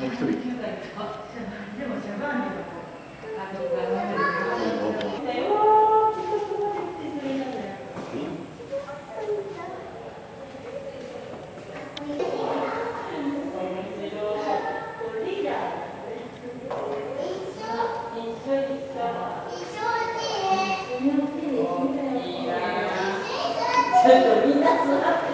もう一人、ちょっとみんな座って。「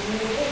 Thank you.